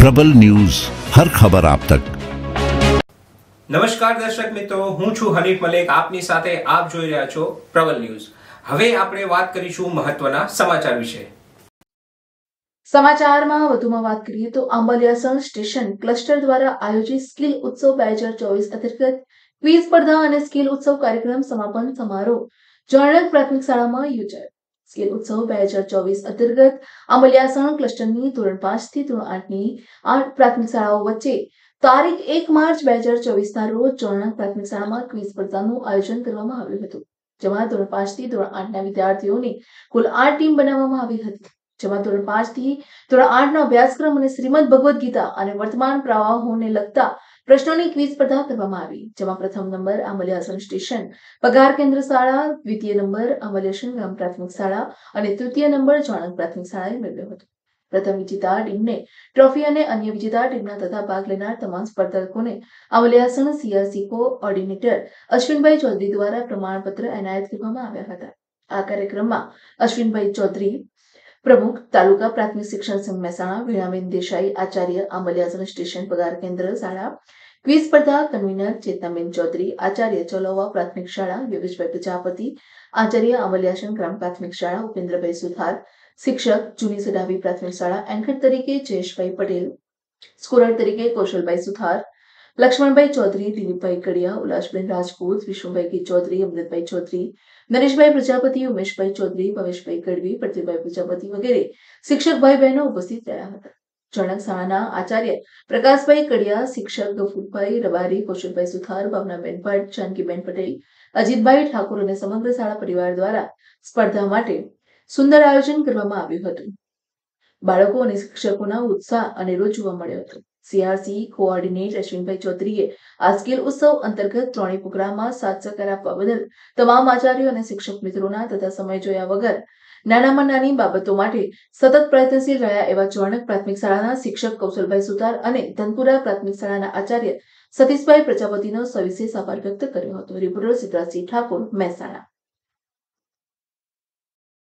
પ્રબલ news હર ખબર આપ તક. નમસ્કાર દર્શક મિત્રો હું છું હનીફ મલેક. આપની સાથે આપ જોઈ રહ્યા છો પ્રબલ ન્યૂઝ. હવે આપણે વાત કરીશું મહત્વના સમાચાર વિશે. સમાચારમાં વધુમાં વાત કરીએ તો આંબલિયાસણ સ્ટેશન ક્લસ્ટર દ્વારા આયોજિત સ્કિલ ઉત્સવ બે હજાર ચોવીસ અંતર્ગત ક્વિઝ સ્પર્ધા અને સ્કિલ ઉત્સવ કાર્યક્રમ સમાપન સમારોહ જર્નલ પ્રાથમિક શાળામાં યોજાયો. સ્કિલ ઉત્સવ બે હજાર ચોવીસ અંતર્ગત આંબલિયાસણ ક્લસ્ટરની ધોરણ પાંચથી ધોરણ આઠની આઠ પ્રાથમિક શાળાઓ વચ્ચે તારીખ એક માર્ચ બે હજાર ચોવીસના રોજ જોરણક પ્રાથમિક શાળામાં ક્વિઝ સ્પર્ધાનું આયોજન કરવામાં આવ્યું હતું, જેમાં ધોરણ પાંચથી ધોરણ આઠના વિદ્યાર્થીઓની કુલ આઠ ટીમ બનાવવામાં આવી હતી, જેમાં ધોરણ પાંચથી ધોરણ આઠનો અભ્યાસક્રમ અને શ્રીમદ ભગવદ્ ગીતા અને વર્તમાન પ્રવાહોને લગતા પ્રશ્નોની ક્વિઝ સ્પર્ધા કરવામાં આવી, જેમાં પ્રથમ નંબર આંબલિયાસન સ્ટેશન, પગાર કેન્દ્ર શાળા, દ્વિતીય નંબર આંબલિયાસન ગ્રામ પ્રાથમિક શાળા અને તૃતીય નંબર જાણક પ્રાથમિક શાળાએ મેળવ્યો હતો. પ્રથમ વિજેતા ટીમને ટ્રોફી અને અન્ય વિજેતા ટીમના તથા ભાગ લેનાર તમામ સ્પર્ધકોને આંબલિયાસણ સીઆરસી કો ઓર્ડિનેટર અશ્વિનભાઈ ચૌધરી દ્વારા પ્રમાણપત્ર એનાયત કરવામાં આવ્યા હતા. આ કાર્યક્રમમાં અશ્વિનભાઈ ચૌધરી પ્રમુખ તાલુકા પ્રાથમિક શિક્ષણ સંઘ મહેસાણા વીણાબેન દેસાઈ આચાર્ય આંબલિયાસણ સ્ટેશન પગાર કેન્દ્ર શાળા ક્વિઝ સ્પર્ધા કન્વીનર ચેતનાબેન ચૌધરી આચાર્ય ચલોવા પ્રાથમિક શાળા યોગેશભાઈ પ્રજાપતિ આચાર્ય આંબલિયાસણ ગ્રામ પ્રાથમિક શાળા ઉપેન્દ્રભાઈ સુથાર શિક્ષક જૂની સડાવી પ્રાથમિક શાળા એન્કર તરીકે જયેશભાઈ પટેલ સ્કોરર તરીકે કૌશલભાઈ સુથાર લક્ષ્મણભાઈ ચૌધરી, દિલીપભાઈ કડિયા, ઉલાસબેન રાજપૂત, વિષ્ણુભાઈ કે ચૌધરી અમૃતભાઈ ચૌધરી, નરેશભાઈ પ્રજાપતિ, ઉમેશભાઈ ચૌધરી, ભવેશભાઈ ગઢવી પ્રતિભાઈ પ્રજાપતિ વગેરે શિક્ષક ભાઈ બહેનો ઉપસ્થિત રહ્યા હતા. ચણક શાળાના આચાર્ય પ્રકાશભાઈ કડિયા, શિક્ષક ગફુરભાઈ રબારી, કૌશલભાઈ સુથાર, ભાવનાબેન ભટ્ટ, જાનકીબેન પટેલ, અજીતભાઈ ઠાકોર અને સમગ્ર શાળા પરિવાર દ્વારા સ્પર્ધા માટે સુંદર આયોજન કરવામાં આવ્યું હતું. બાળકો અને શિક્ષકોના ઉત્સાહ અને રોજ જોવા મળ્યો હતો. સીઆરસી કોઓર્ડિનેટ અશ્વિનભાઈ ચૌધરીએ આ સ્કિલ ઉત્સવ અંતર્ગત ત્રણેય પ્રોગ્રામમાં સહકાર આપવા બદલ તમામ આચાર્યો અને શિક્ષક મિત્રોના તથા સમય જોયા વગર નાનામાં નાની બાબતો માટે સતત પ્રયત્નશીલ રહ્યા એવા ચોર્ણક પ્રાથમિક શાળાના શિક્ષક કૌશલભાઈ સુતાર અને ધનપુરા પ્રાથમિક શાળાના આચાર્ય સતીશભાઈ પ્રજાપતિનો સવિશેષ આભાર વ્યક્ત કર્યો હતો. રિપોર્ટર સિદ્ધરાજસિંહ ઠાકોર મહેસાણા.